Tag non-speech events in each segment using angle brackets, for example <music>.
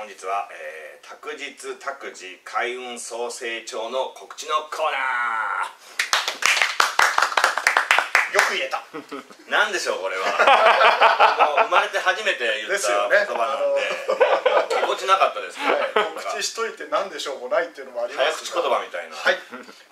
本日は、えー、託日託児開運創生庁の告知のコーナよく言えた。ーなんでしょうこれは。<laughs> 生まれて初めて言った言葉なんで、ぎこちなかったですね、はい。告知しといて何でしょうもないっていうのもありま早す口言葉みたいな。はい、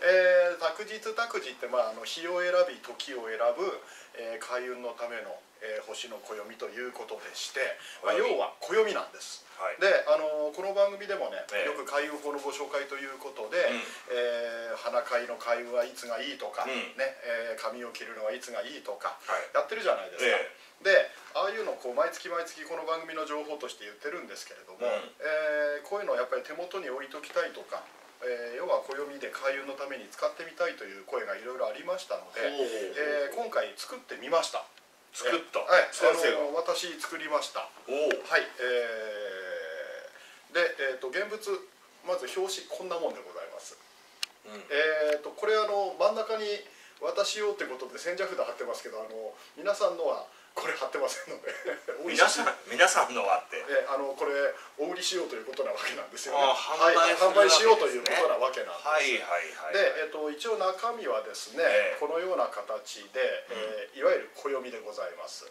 えー、託日託児って、まあ、あの日を選び時を選ぶ、えー、開運のための、えー星の暦ということでして、まあ、暦要は暦なんです、はい。で、あのこの番組でもね、ええ。よく開運法のご紹介ということで、ん。えー花会の開運はいつがいいとか、うん。ねえー髪を切るのはいつがいいとか、はい。やってるじゃないですか、えでああいうのをこう毎月毎月この番組の情報として言ってるんですけれども、うん。えーこういうのをやっぱり手元に置いときたいとか、えー要は暦で開運のために使ってみたいという声がいろいろありましたので、えー今回作ってみました作った、えーはい、先生が。私作りました。おお。はいえーで、えー、と現物まず表紙こんなもんでございます。うん。えー、とこれあの真ん中に私用ってことで千社札貼ってますけどあの皆さんのはこれ貼ってませんので。<laughs> 皆さん皆さんのはって。えあのこれお売りしようということなわけなんですよね。あはい販売するわけですね。販売しようということなわけなんです、はいはいはいで、えっと、一応中身はですね、ええ。このような形で、えーいわゆる暦でございます。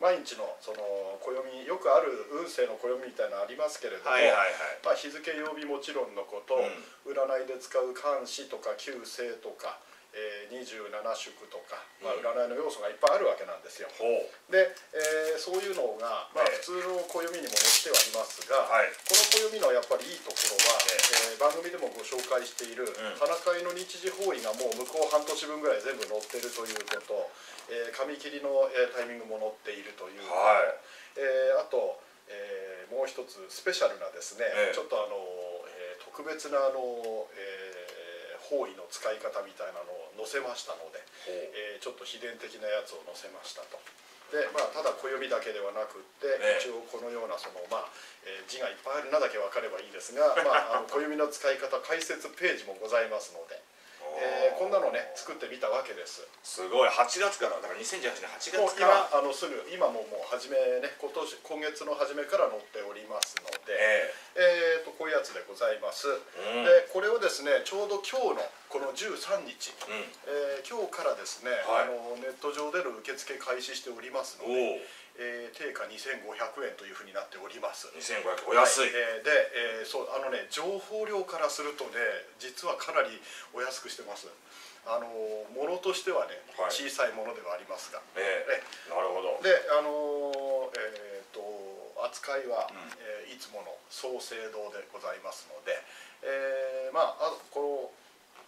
毎日のその暦よくある運勢の暦みたいなのありますけれども、はいはいはい。まあ、日付曜日もちろんのこと、占いで使う漢詩とか旧星とか、えー、27宿とか、まあ、うん占いの要素がいっぱいあるわけなんですよ。ほう。で、えーそういうのが、まあ、ええ。普通の暦にも載ってはいますが、はい。この暦のやっぱりいいところは、ええ。ー番組でもご紹介している、花会の日時方位がもう向こう半年分ぐらい全部載ってるということ、えー紙切りの、えータイミングも載っているということ、はい。えーあと、えーもう一つスペシャルなですね、ええ。ちょっとあの、えー特別なあの、えー方位の使い方みたいなのを載せましたので、えーちょっと秘伝的なやつを載せましたと。でまあ、ただ暦だけではなくって、ええ一応このようなその、まあえー字がいっぱいあるなだけ分かればいいですが、まあ、あの暦の使い方解説ページもございますので、えーこんなのね作ってみたわけです。すごい。8月からだから2018年8もう月から。今あのすぐ今ももう初めね今年今月の初めから載っておりますので、ええ。ー、とこういうやつでございます、えうん。でこれをですねちょうど今日のこの13日、うん。えー今日からですね、はい。あのネット上での受付開始しておりますのおで、おえー定価2500円というふうになっております。2500お安い、はい。えーで、えーそうあのね情報量からするとね実はかなりお安くしてます。あのものとしてはね、はい。小さいものではありますが。ええなるほど。であのーえー、と扱いは、うん。えーいつもの創生堂でございますので、えーまああこの、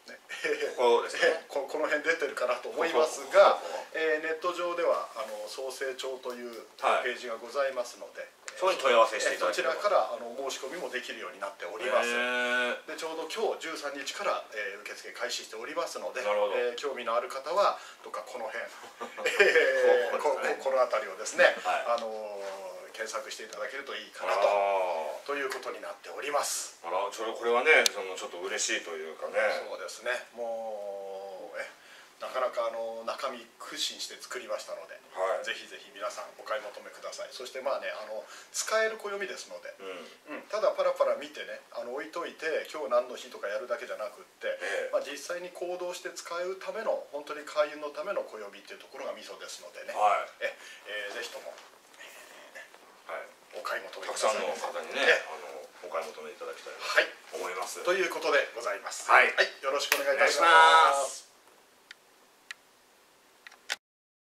ね、ですね。こ <laughs> この辺出てるかなと思いますが、えーネット上ではあの創生帳というはいページがございますので、そこに問い合わせしていただければ。えーそちらからあの申し込みもできるようになっております。えでちょうど今日13日から、えー受付開始しておりますので、えー興味のある方はどっかこの辺、<laughs> えーここの辺りをですね、はい。あのー検索していただけるといいかあなあとということになっております。あらそれこれはねそのちょっと嬉しいというかね。そうですね。もうえなかなかあの中身苦心して作りましたので、はい。ぜひぜひ皆さんお買い求めください。そしてまあねあの使える暦ですので、うん。うん、ただパラパラ見てねあの置いといて今日何の日とかやるだけじゃなくって、ええ。まあ、実際に行動して使うための本当に開運のための暦っていうところがミソですのでね、はい。ええーぜひとも。はい。お買い求めたくさい。さんの方にねえあのお買い求めいただきたいと思います。ということでございます。はい。よろしくお願いいたします